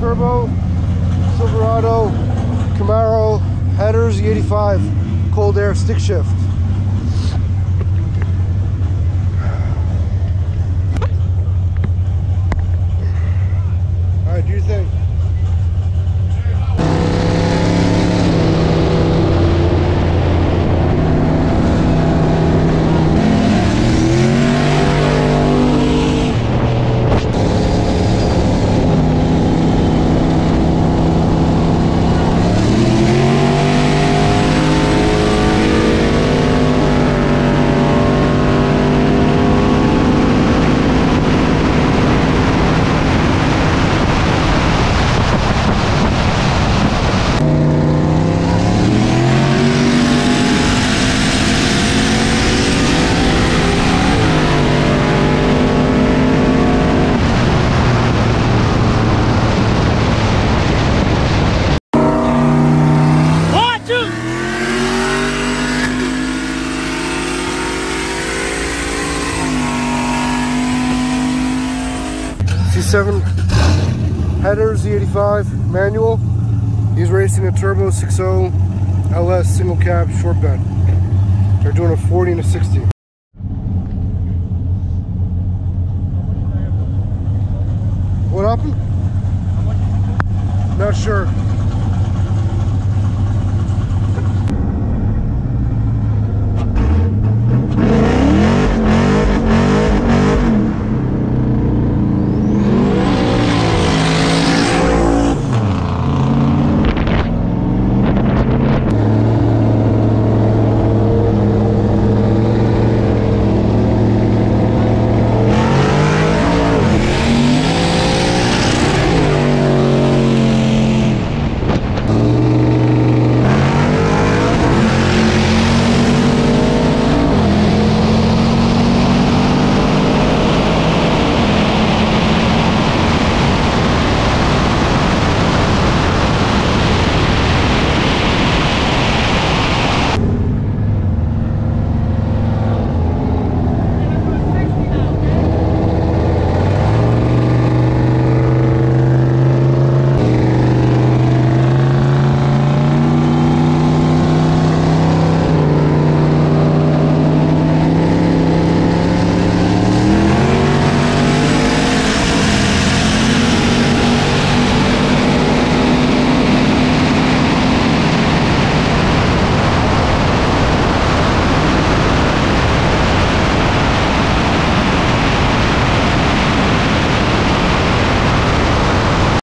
Turbo, Silverado, Camaro, headers, E85, cold air, stick shift. C7 header E85 manual. He's racing a turbo 60 LS single cab short bed. They're doing a 40 and a 60. What happened? Not sure.